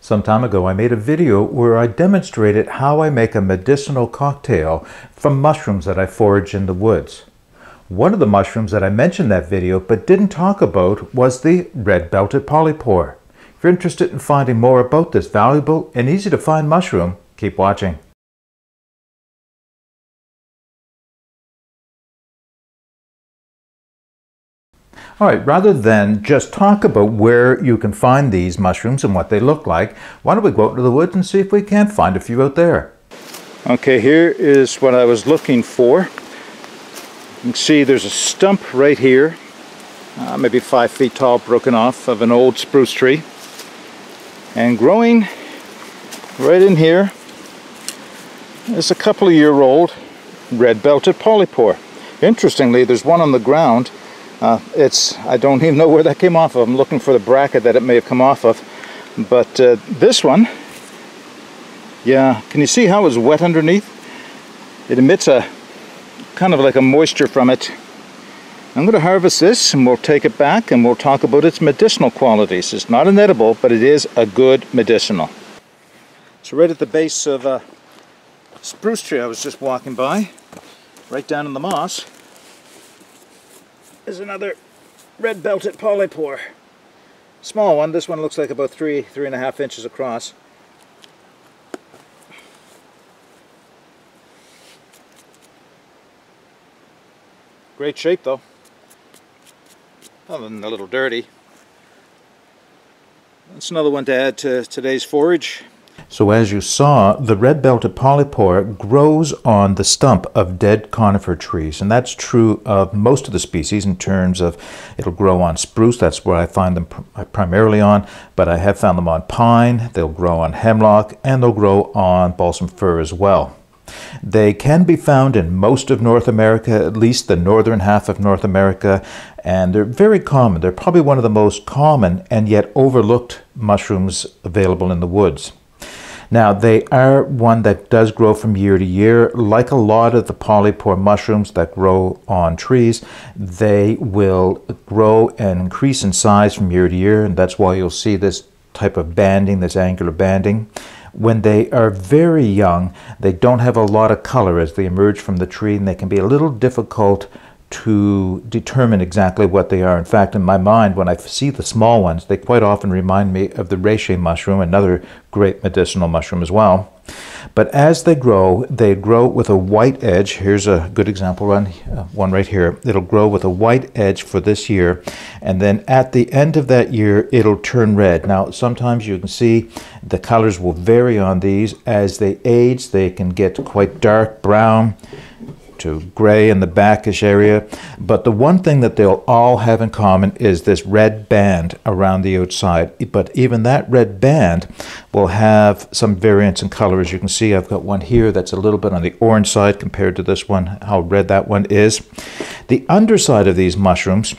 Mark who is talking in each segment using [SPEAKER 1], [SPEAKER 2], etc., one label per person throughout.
[SPEAKER 1] Some time ago, I made a video where I demonstrated how I make a medicinal cocktail from mushrooms that I forage in the woods. One of the mushrooms that I mentioned that video but didn't talk about was the red-belted polypore. If you're interested in finding more about this valuable and easy to find mushroom, keep watching. All right, rather than just talk about where you can find these mushrooms and what they look like, why don't we go out into the woods and see if we can't find a few out there. Okay, here is what I was looking for. You can see there's a stump right here, uh, maybe five feet tall, broken off of an old spruce tree. And growing right in here is a couple of year old red-belted polypore. Interestingly, there's one on the ground uh, it's I don't even know where that came off of. I'm looking for the bracket that it may have come off of. But uh, this one, yeah, can you see how it's wet underneath? It emits a kind of like a moisture from it. I'm going to harvest this and we'll take it back and we'll talk about its medicinal qualities. It's not an edible, but it is a good medicinal. So right at the base of a spruce tree I was just walking by, right down in the moss, is another red-belted polypore. Small one. This one looks like about three, three and a half inches across. Great shape though. Other than a little dirty. That's another one to add to today's forage. So as you saw, the red-belted polypore grows on the stump of dead conifer trees, and that's true of most of the species in terms of it'll grow on spruce, that's where I find them uh, primarily on, but I have found them on pine, they'll grow on hemlock, and they'll grow on balsam fir as well. They can be found in most of North America, at least the northern half of North America, and they're very common. They're probably one of the most common and yet overlooked mushrooms available in the woods. Now, they are one that does grow from year to year. Like a lot of the polypore mushrooms that grow on trees, they will grow and increase in size from year to year, and that's why you'll see this type of banding, this angular banding. When they are very young, they don't have a lot of color as they emerge from the tree, and they can be a little difficult to determine exactly what they are. In fact, in my mind, when I see the small ones, they quite often remind me of the reishi mushroom, another great medicinal mushroom as well. But as they grow, they grow with a white edge. Here's a good example one, uh, one right here. It'll grow with a white edge for this year, and then at the end of that year, it'll turn red. Now, sometimes you can see the colors will vary on these. As they age, they can get quite dark brown, to gray in the backish area. But the one thing that they'll all have in common is this red band around the outside. But even that red band will have some variance in color. As you can see, I've got one here that's a little bit on the orange side compared to this one, how red that one is. The underside of these mushrooms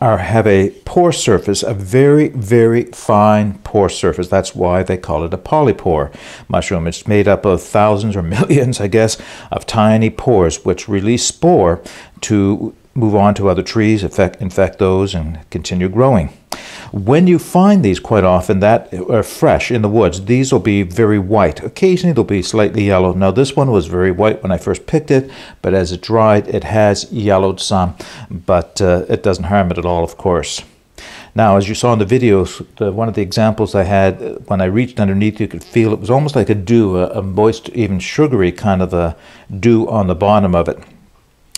[SPEAKER 1] are have a pore surface, a very, very fine pore surface. That's why they call it a polypore mushroom. It's made up of thousands or millions, I guess, of tiny pores which release spore to move on to other trees, infect, infect those, and continue growing. When you find these quite often that are fresh in the woods, these will be very white. Occasionally they'll be slightly yellow. Now this one was very white when I first picked it, but as it dried it has yellowed some, but uh, it doesn't harm it at all of course. Now, as you saw in the videos, the, one of the examples I had, uh, when I reached underneath, you could feel it was almost like a dew, a, a moist, even sugary kind of a dew on the bottom of it.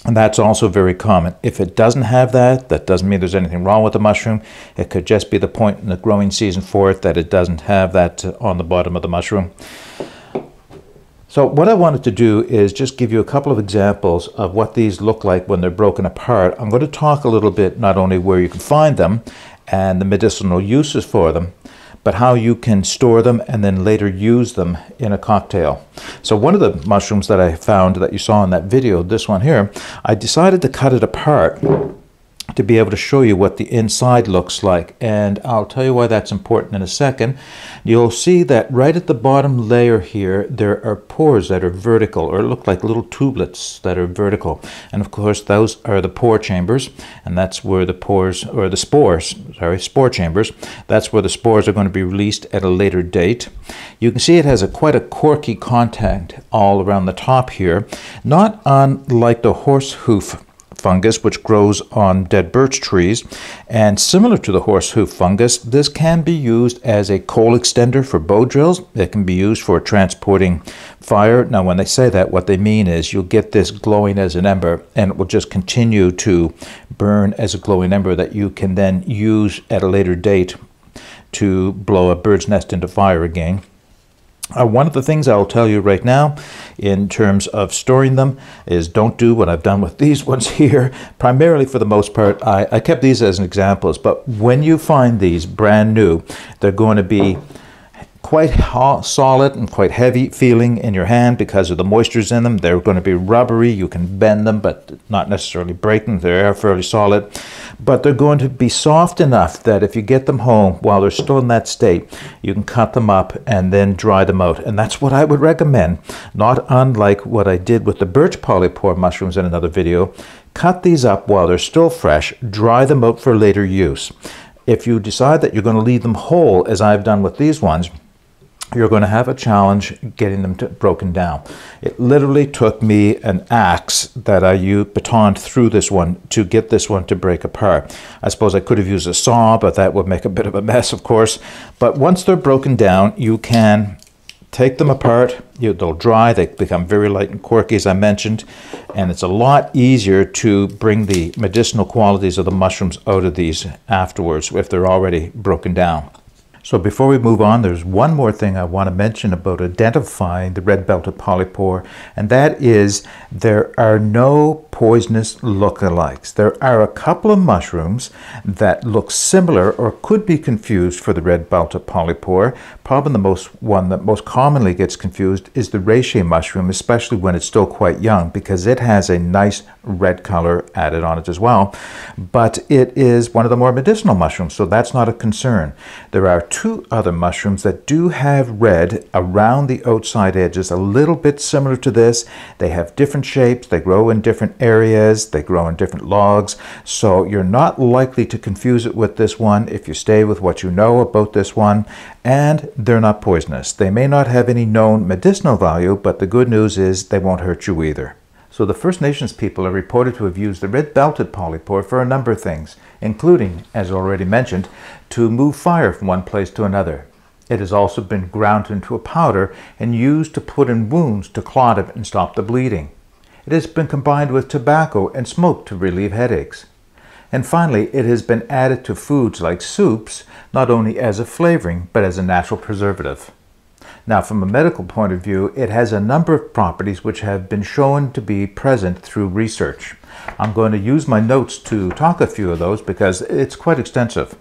[SPEAKER 1] And that's also very common. If it doesn't have that, that doesn't mean there's anything wrong with the mushroom. It could just be the point in the growing season for it that it doesn't have that uh, on the bottom of the mushroom. So what I wanted to do is just give you a couple of examples of what these look like when they're broken apart. I'm going to talk a little bit not only where you can find them and the medicinal uses for them, but how you can store them and then later use them in a cocktail. So one of the mushrooms that I found that you saw in that video, this one here, I decided to cut it apart to be able to show you what the inside looks like. And I'll tell you why that's important in a second. You'll see that right at the bottom layer here, there are pores that are vertical or look like little tubelets that are vertical. And of course, those are the pore chambers. And that's where the pores, or the spores, sorry, spore chambers, that's where the spores are going to be released at a later date. You can see it has a quite a corky context all around the top here, not unlike the horse hoof fungus which grows on dead birch trees. And similar to the horse hoof fungus, this can be used as a coal extender for bow drills. It can be used for transporting fire. Now, when they say that, what they mean is you'll get this glowing as an ember and it will just continue to burn as a glowing ember that you can then use at a later date to blow a bird's nest into fire again. Uh, one of the things I'll tell you right now in terms of storing them is don't do what I've done with these ones here. Primarily for the most part, I, I kept these as examples, but when you find these brand new, they're going to be quite solid and quite heavy feeling in your hand because of the moistures in them. They're going to be rubbery. You can bend them, but not necessarily break them. They are fairly solid. But they're going to be soft enough that if you get them home while they're still in that state, you can cut them up and then dry them out. And that's what I would recommend, not unlike what I did with the birch polypore mushrooms in another video. Cut these up while they're still fresh, dry them out for later use. If you decide that you're going to leave them whole, as I've done with these ones, you're going to have a challenge getting them to, broken down. It literally took me an axe that I used, batoned through this one to get this one to break apart. I suppose I could have used a saw, but that would make a bit of a mess, of course. But once they're broken down, you can take them apart. You, they'll dry. They become very light and corky, as I mentioned. And it's a lot easier to bring the medicinal qualities of the mushrooms out of these afterwards if they're already broken down. So before we move on, there's one more thing I want to mention about identifying the red-belted polypore, and that is there are no poisonous lookalikes. There are a couple of mushrooms that look similar or could be confused for the red-belted polypore. Probably the most one that most commonly gets confused is the reishi mushroom, especially when it's still quite young, because it has a nice red color added on it as well. But it is one of the more medicinal mushrooms, so that's not a concern. There are two other mushrooms that do have red around the outside edges, a little bit similar to this. They have different shapes, they grow in different areas, they grow in different logs, so you're not likely to confuse it with this one if you stay with what you know about this one, and they're not poisonous. They may not have any known medicinal value, but the good news is they won't hurt you either. So the First Nations people are reported to have used the red-belted polypore for a number of things, including, as already mentioned, to move fire from one place to another. It has also been ground into a powder and used to put in wounds to clot it and stop the bleeding. It has been combined with tobacco and smoke to relieve headaches. And finally, it has been added to foods like soups, not only as a flavoring, but as a natural preservative. Now, from a medical point of view, it has a number of properties which have been shown to be present through research. I'm going to use my notes to talk a few of those because it's quite extensive.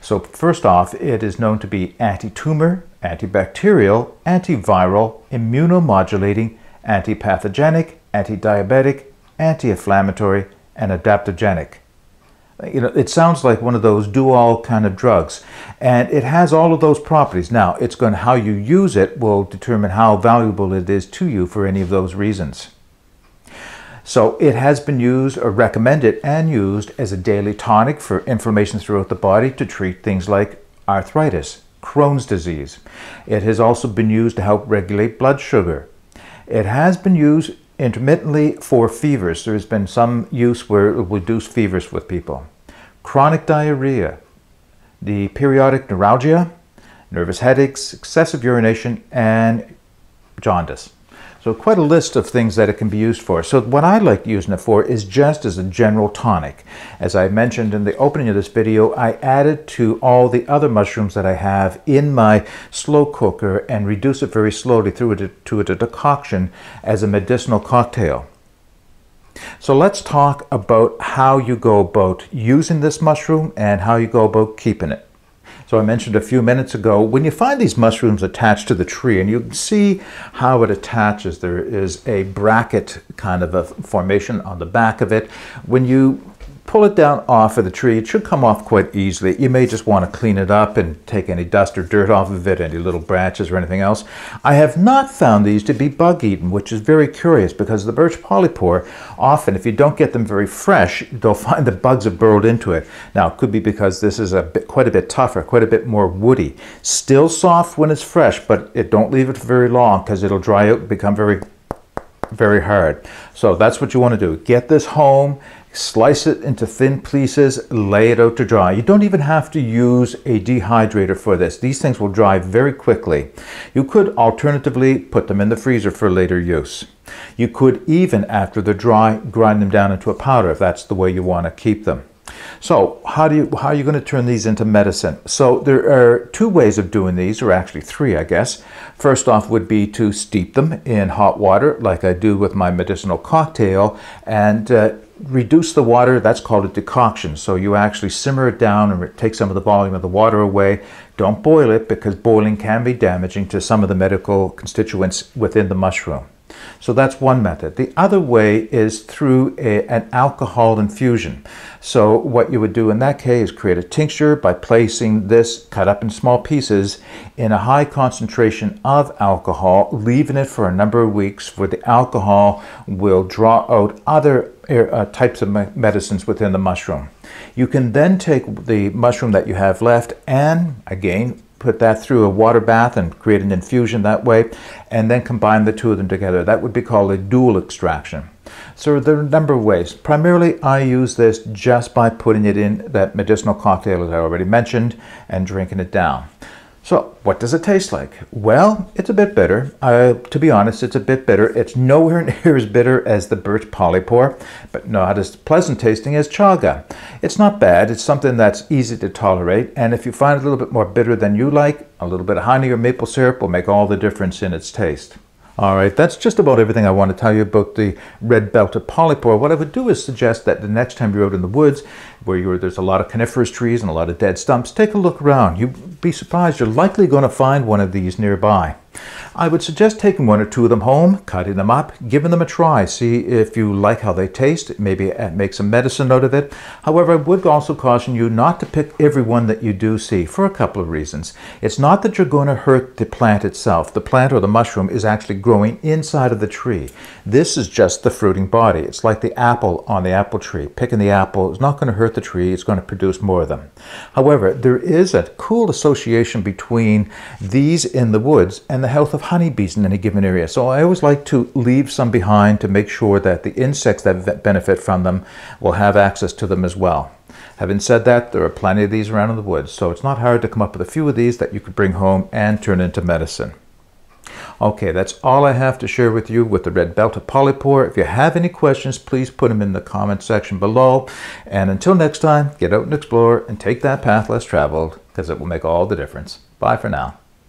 [SPEAKER 1] So first off, it is known to be anti-tumor, antibacterial, antiviral, immunomodulating, antipathogenic, anti-diabetic, anti-inflammatory, and adaptogenic. You know, it sounds like one of those do-all kind of drugs, and it has all of those properties. Now, it's going to, how you use it will determine how valuable it is to you for any of those reasons. So it has been used or recommended and used as a daily tonic for inflammation throughout the body to treat things like arthritis, Crohn's disease. It has also been used to help regulate blood sugar. It has been used intermittently for fevers. There's been some use where it will reduce fevers with people. Chronic diarrhea, the periodic neuralgia, nervous headaches, excessive urination, and jaundice. So quite a list of things that it can be used for. So what I like using it for is just as a general tonic. As I mentioned in the opening of this video, I added to all the other mushrooms that I have in my slow cooker and reduce it very slowly through it to a decoction as a medicinal cocktail. So let's talk about how you go about using this mushroom and how you go about keeping it. So I mentioned a few minutes ago, when you find these mushrooms attached to the tree, and you see how it attaches, there is a bracket kind of a formation on the back of it. When you pull it down off of the tree. It should come off quite easily. You may just want to clean it up and take any dust or dirt off of it, any little branches or anything else. I have not found these to be bug-eaten, which is very curious because the birch polypore, often if you don't get them very fresh, they'll find the bugs have burrowed into it. Now, it could be because this is a bit, quite a bit tougher, quite a bit more woody. Still soft when it's fresh, but it don't leave it very long because it'll dry out and become very very hard. So that's what you want to do. Get this home, Slice it into thin pieces, lay it out to dry. You don't even have to use a dehydrator for this. These things will dry very quickly. You could alternatively put them in the freezer for later use. You could even, after they're dry, grind them down into a powder if that's the way you want to keep them. So how do you how are you going to turn these into medicine? So there are two ways of doing these, or actually three, I guess. First off would be to steep them in hot water, like I do with my medicinal cocktail, and uh, reduce the water. That's called a decoction. So you actually simmer it down and take some of the volume of the water away. Don't boil it because boiling can be damaging to some of the medical constituents within the mushroom. So that's one method. The other way is through a, an alcohol infusion. So what you would do in that case is create a tincture by placing this cut up in small pieces in a high concentration of alcohol, leaving it for a number of weeks where the alcohol will draw out other uh, types of medicines within the mushroom. You can then take the mushroom that you have left and again put that through a water bath and create an infusion that way, and then combine the two of them together. That would be called a dual extraction. So there are a number of ways. Primarily, I use this just by putting it in that medicinal cocktail as I already mentioned and drinking it down. So, what does it taste like? Well, it's a bit bitter. Uh, to be honest, it's a bit bitter. It's nowhere near as bitter as the birch polypore, but not as pleasant tasting as chaga. It's not bad. It's something that's easy to tolerate, and if you find it a little bit more bitter than you like, a little bit of honey or maple syrup will make all the difference in its taste. All right, that's just about everything I want to tell you about the red belted polypore. What I would do is suggest that the next time you're out in the woods, where there's a lot of coniferous trees and a lot of dead stumps, take a look around. You'd be surprised, you're likely going to find one of these nearby. I would suggest taking one or two of them home, cutting them up, giving them a try, see if you like how they taste, maybe make some medicine out of it. However, I would also caution you not to pick every one that you do see for a couple of reasons. It's not that you're going to hurt the plant itself. The plant or the mushroom is actually growing inside of the tree. This is just the fruiting body. It's like the apple on the apple tree. Picking the apple is not going to hurt the tree, it's going to produce more of them. However, there is a cool association between these in the woods and the health of honeybees in any given area. So I always like to leave some behind to make sure that the insects that benefit from them will have access to them as well. Having said that, there are plenty of these around in the woods, so it's not hard to come up with a few of these that you could bring home and turn into medicine. Okay, that's all I have to share with you with the red belted polypore. If you have any questions, please put them in the comment section below. And until next time, get out and explore and take that path less traveled because it will make all the difference. Bye for now.